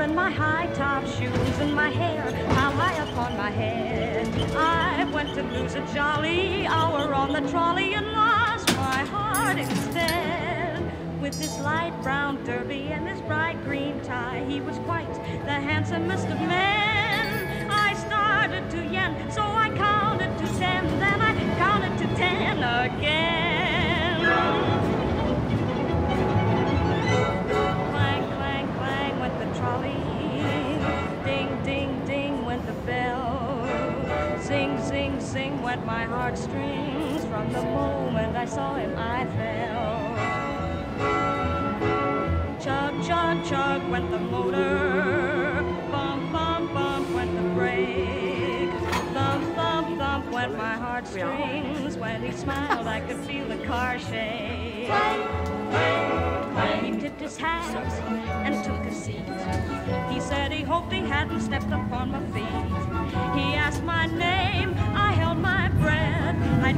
and my high top shoes and my hair how high upon my head. I went to lose a jolly hour on the trolley and lost my heart instead. With his light brown derby and his bright green tie, he was quite the handsomest of men. Sing, zing went my heartstrings. From the moment I saw him, I fell. Chug, chug, chug went the motor. Bump, bump, bump went the brake. Thump, thump, thump went my heartstrings. When he smiled, I could feel the car shake. He tipped his hat and took a seat. He said he hoped he hadn't stepped upon my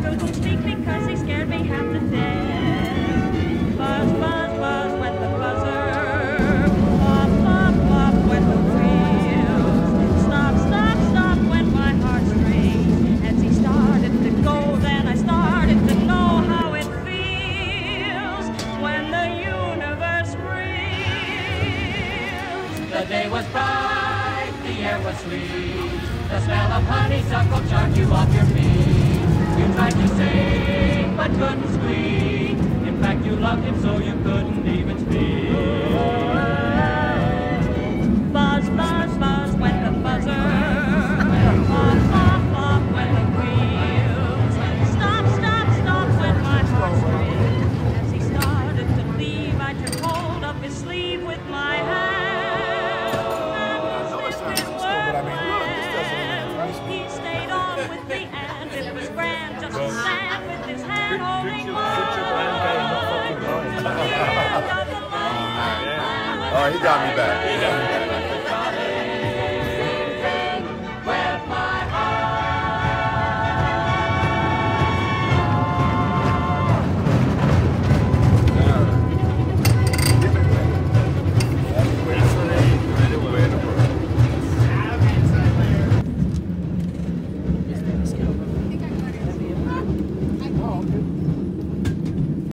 couldn't speak because scared me half to death. Buzz, buzz, buzz went the buzzer. The wheels. Stop, stop, stop my heartstrings. As he started to go, then I started to know how it feels when the universe. The day was bright, the air was sweet. The smell of honeysuckle charmed you off your feet. Couldn't squeak. In fact, you loved him so you couldn't even speak. Buzz, buzz, buzz went the buzzer. Pop, pop, pop went the wheels. Stop, stop, stop went my heartstrings. As he started to leave, I took hold of his sleeve with my hand. Oh, he got me back.